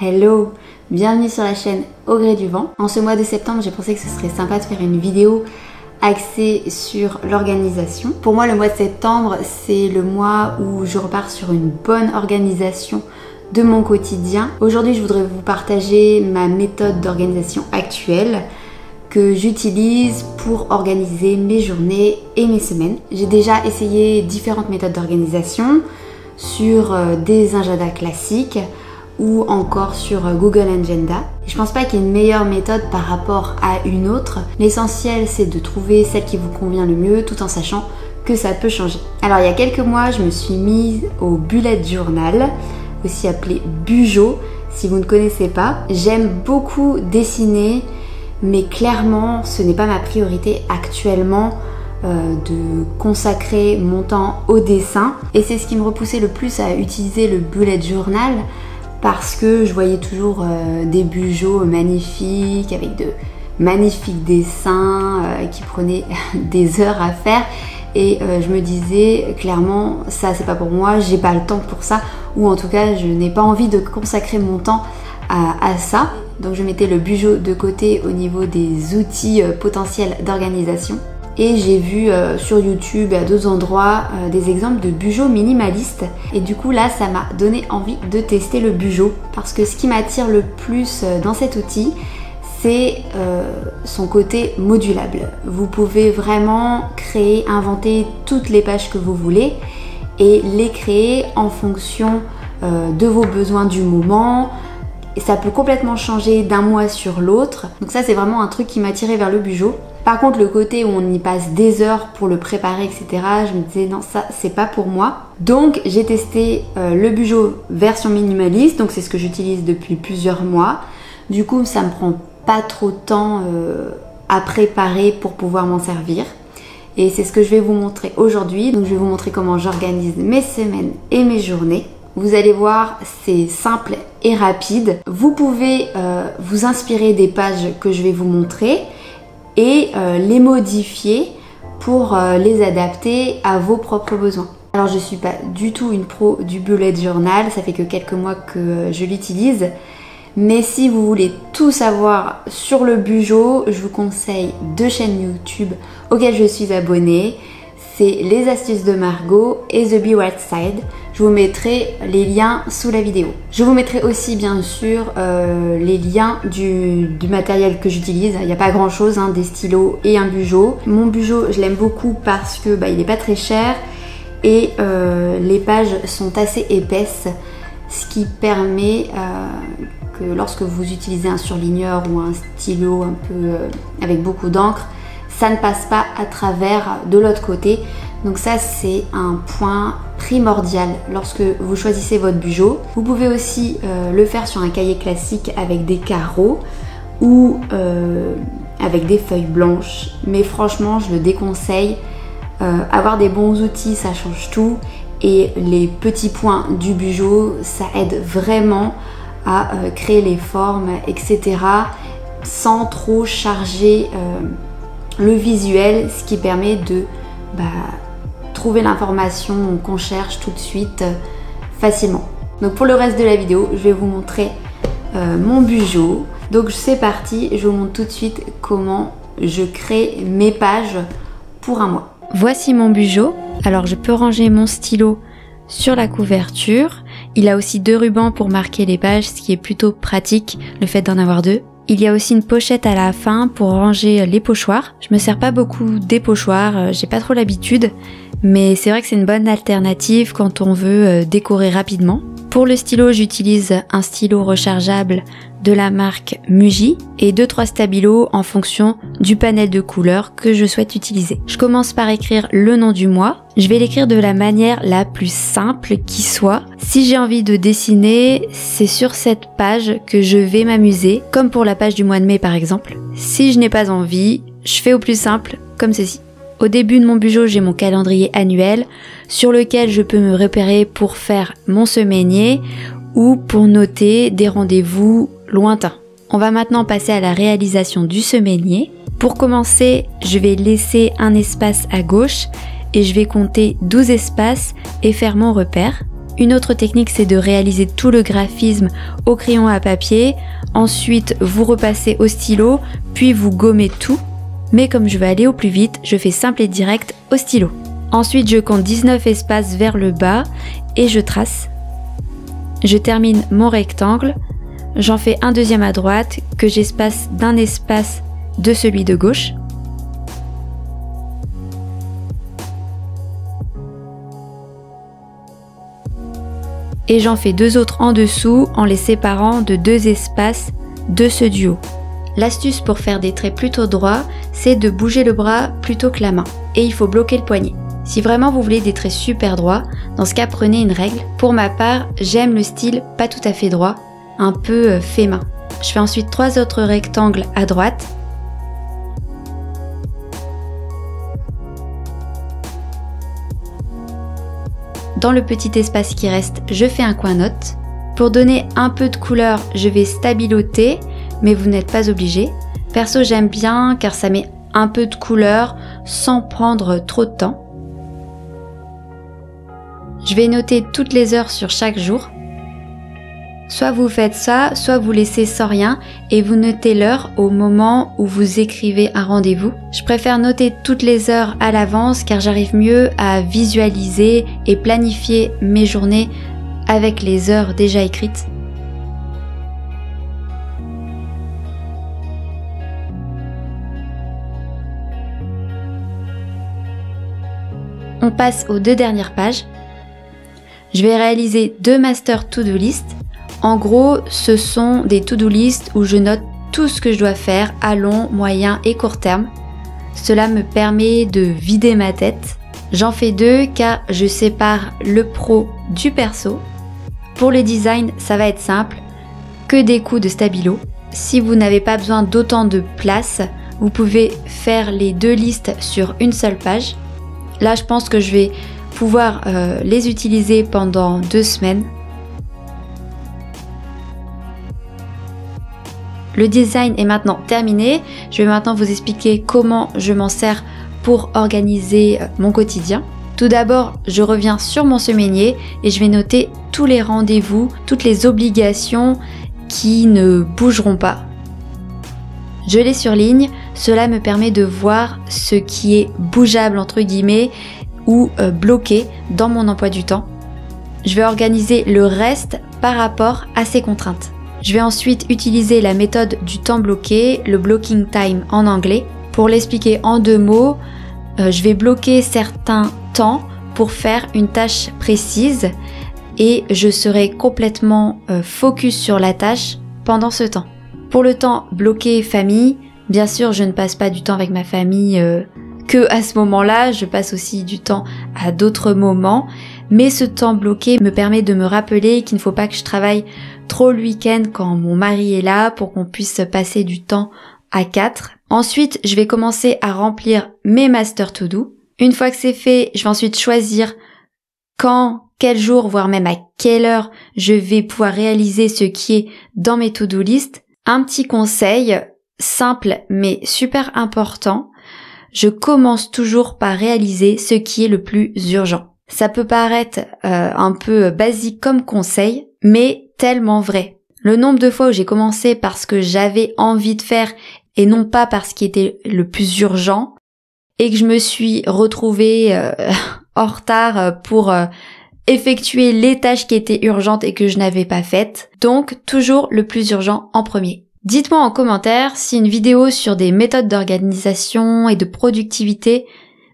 Hello, bienvenue sur la chaîne Au gré du vent. En ce mois de septembre, j'ai pensé que ce serait sympa de faire une vidéo axée sur l'organisation. Pour moi, le mois de septembre, c'est le mois où je repars sur une bonne organisation de mon quotidien. Aujourd'hui, je voudrais vous partager ma méthode d'organisation actuelle que j'utilise pour organiser mes journées et mes semaines. J'ai déjà essayé différentes méthodes d'organisation sur euh, des agendas classiques, ou encore sur Google Agenda. Je pense pas qu'il y ait une meilleure méthode par rapport à une autre. L'essentiel c'est de trouver celle qui vous convient le mieux tout en sachant que ça peut changer. Alors il y a quelques mois je me suis mise au bullet journal, aussi appelé Bujo si vous ne connaissez pas. J'aime beaucoup dessiner mais clairement ce n'est pas ma priorité actuellement. Euh, de consacrer mon temps au dessin et c'est ce qui me repoussait le plus à utiliser le bullet journal parce que je voyais toujours euh, des bujots magnifiques avec de magnifiques dessins euh, qui prenaient des heures à faire. Et euh, je me disais clairement ça c'est pas pour moi, j'ai pas le temps pour ça. Ou en tout cas je n'ai pas envie de consacrer mon temps à, ça. Donc je mettais le bujo de côté au niveau des outils potentiels d'organisation et j'ai vu euh, sur YouTube à deux endroits euh, des exemples de bujots minimalistes et du coup là ça m'a donné envie de tester le bujo parce que ce qui m'attire le plus euh, dans cet outil c'est son côté modulable. Vous pouvez vraiment créer, inventer toutes les pages que vous voulez et les créer en fonction de vos besoins du moment, et ça peut complètement changer d'un mois sur l'autre. Donc ça c'est vraiment un truc qui m'a tiré vers le bujo. Par contre, le côté où on y passe des heures pour le préparer, etc., je me disais non, ça c'est pas pour moi. Donc j'ai testé euh, le Bujo version minimaliste, donc c'est ce que j'utilise depuis plusieurs mois. Du coup, ça me prend pas trop de temps euh, à préparer pour pouvoir m'en servir. Et c'est ce que je vais vous montrer aujourd'hui. Donc je vais vous montrer comment j'organise mes semaines et mes journées. Vous allez voir, c'est simple et rapide. Vous pouvez euh, vous inspirer des pages que je vais vous montrer et euh, les modifier pour euh, les adapter à vos propres besoins. Alors je suis pas du tout une pro du bullet journal, ça fait que quelques mois que je l'utilise. Mais si vous voulez tout savoir sur le bujo, je vous conseille deux chaînes YouTube auxquelles je suis abonnée c'est les astuces de Margot et The Be Wild Side. Je vous mettrai les liens sous la vidéo. Je vous mettrai aussi bien sûr euh, les liens du, matériel que j'utilise. Il n'y a pas grand chose, hein, des stylos et un bujo. Mon bujo, je l'aime beaucoup parce que bah, il n'est pas très cher et euh, les pages sont assez épaisses, ce qui permet euh, que lorsque vous utilisez un surligneur ou un stylo un peu avec beaucoup d'encre, ça ne passe pas à travers de l'autre côté. Donc ça c'est un point primordial lorsque vous choisissez votre bujo. Vous pouvez aussi euh, le faire sur un cahier classique avec des carreaux ou euh, avec des feuilles blanches. Mais franchement je le déconseille. Euh, avoir des bons outils ça change tout. Et les petits points du bujo ça aide vraiment à créer les formes etc. Sans trop charger le visuel, ce qui permet de bah, trouver l'information qu'on cherche tout de suite euh, facilement. Donc pour le reste de la vidéo, je vais vous montrer euh, mon bujo. Donc c'est parti, je vous montre tout de suite comment je crée mes pages pour un mois. Voici mon bujo. Alors je peux ranger mon stylo sur la couverture. Il a aussi deux rubans pour marquer les pages, ce qui est plutôt pratique, le fait d'en avoir deux. Il y a aussi une pochette à la fin pour ranger les pochoirs. Je me sers pas beaucoup des pochoirs, euh, j'ai pas trop l'habitude, mais c'est vrai que c'est une bonne alternative quand on veut euh, décorer rapidement. Pour le stylo, j'utilise un stylo rechargeable de la marque Muji et 2-3 stabilos en fonction du panel de couleurs que je souhaite utiliser. Je commence par écrire le nom du mois. Je vais l'écrire de la manière la plus simple qui soit. Si j'ai envie de dessiner, c'est sur cette page que je vais m'amuser, comme pour la page du mois de mai par exemple. Si je n'ai pas envie, je fais au plus simple, comme ceci. Au début de mon bujo, j'ai mon calendrier annuel sur lequel je peux me repérer pour faire mon semainier ou pour noter des rendez-vous lointains. On va maintenant passer à la réalisation du semainier. Pour commencer, je vais laisser un espace à gauche et je vais compter 12 espaces et faire mon repère. Une autre technique, c'est de réaliser tout le graphisme au crayon à papier. Ensuite, vous repassez au stylo, puis vous gommez tout. Mais comme je veux aller au plus vite, je fais simple et direct au stylo. Ensuite, je compte 19 espaces vers le bas et je trace. Je termine mon rectangle. J'en fais un deuxième à droite que j'espace d'un espace de celui de gauche. et j'en fais deux autres en dessous en les séparant de deux espaces de ce duo. L'astuce pour faire des traits plutôt droits, c'est de bouger le bras plutôt que la main. Et il faut bloquer le poignet. Si vraiment vous voulez des traits super droits, dans ce cas prenez une règle. Pour ma part, j'aime le style pas tout à fait droit, un peu euh, fait main. Je fais ensuite trois autres rectangles à droite Dans le petit espace qui reste, je fais un coin note. Pour donner un peu de couleur, je vais stabiloter, mais vous n'êtes pas obligé. Perso, j'aime bien car ça met un peu de couleur sans prendre trop de temps. Je vais noter toutes les heures sur chaque jour. Soit vous faites ça, soit vous laissez sans rien et vous notez l'heure au moment où vous écrivez un rendez-vous. Je préfère noter toutes les heures à l'avance car j'arrive mieux à visualiser et planifier mes journées avec les heures déjà écrites. On passe aux deux dernières pages. Je vais réaliser deux master to-do list en gros, ce sont des to-do list où je note tout ce que je dois faire à long, moyen et court terme. Cela me permet de vider ma tête. J'en fais deux car je sépare le pro du perso. Pour le design, ça va être simple, que des coups de stabilo. Si vous n'avez pas besoin d'autant de place, vous pouvez faire les deux listes sur une seule page. Là, je pense que je vais pouvoir euh, les utiliser pendant deux semaines. Le design est maintenant terminé. Je vais maintenant vous expliquer comment je m'en sers pour organiser euh, mon quotidien. Tout d'abord, je reviens sur mon semainier et je vais noter tous les rendez-vous, toutes les obligations qui ne bougeront pas. Je les surligne, cela me permet de voir ce qui est bougeable entre guillemets ou euh, bloqué dans mon emploi du temps. Je vais organiser le reste par rapport à ces contraintes. Je vais ensuite utiliser la méthode du temps bloqué, le blocking time en anglais. Pour l'expliquer en deux mots, euh, je vais bloquer certains temps pour faire une tâche précise et je serai complètement euh, focus sur la tâche pendant ce temps. Pour le temps bloqué famille, bien sûr je ne passe pas du temps avec ma famille euh, que à ce moment-là, je passe aussi du temps à d'autres moments, mais ce temps bloqué me permet de me rappeler qu'il ne faut pas que je travaille trop le week-end quand mon mari est là pour qu'on puisse passer du temps à quatre. Ensuite, je vais commencer à remplir mes master to do. Une fois que c'est fait, je vais ensuite choisir quand, quel jour, voire même à quelle heure je vais pouvoir réaliser ce qui est dans mes to-do list. Un petit conseil, simple mais super important, je commence toujours par réaliser ce qui est le plus urgent. Ça peut paraître euh, un peu basique comme conseil, mais tellement vrai. Le nombre de fois où j'ai commencé parce que j'avais envie de faire et non pas parce qu'il était le plus urgent, et que je me suis retrouvée euh, en retard pour euh, effectuer les tâches qui étaient urgentes et que je n'avais pas faites. Donc toujours le plus urgent en premier. Dites-moi en commentaire si une vidéo sur des méthodes d'organisation et de productivité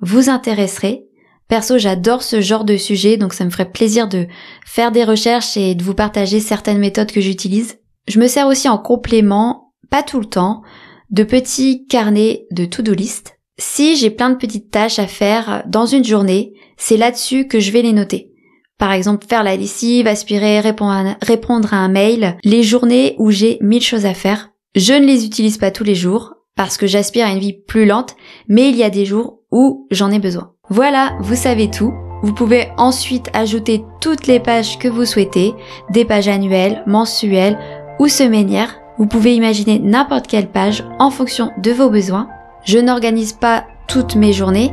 vous intéresserait. Perso, j'adore ce genre de sujet, donc ça me ferait plaisir de faire des recherches et de vous partager certaines méthodes que j'utilise. Je me sers aussi en complément, pas tout le temps, de petits carnets de to-do list. Si j'ai plein de petites tâches à faire dans une journée, c'est là-dessus que je vais les noter. Par exemple, faire la lessive, aspirer, répondre à un mail, les journées où j'ai mille choses à faire. Je ne les utilise pas tous les jours parce que j'aspire à une vie plus lente, mais il y a des jours où j'en ai besoin. Voilà, vous savez tout. Vous pouvez ensuite ajouter toutes les pages que vous souhaitez, des pages annuelles, mensuelles ou semainières. Vous pouvez imaginer n'importe quelle page en fonction de vos besoins. Je n'organise pas toutes mes journées,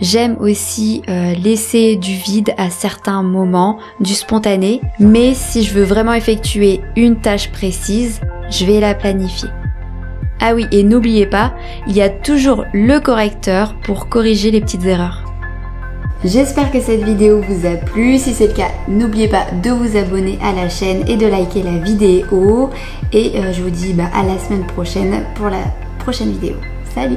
J'aime aussi euh, laisser du vide à certains moments, du spontané, mais si je veux vraiment effectuer une tâche précise, je vais la planifier. Ah oui, et n'oubliez pas, il y a toujours le correcteur pour corriger les petites erreurs. J'espère que cette vidéo vous a plu. Si c'est le cas, n'oubliez pas de vous abonner à la chaîne et de liker la vidéo. Et euh, je vous dis bah, à la semaine prochaine pour la prochaine vidéo. Salut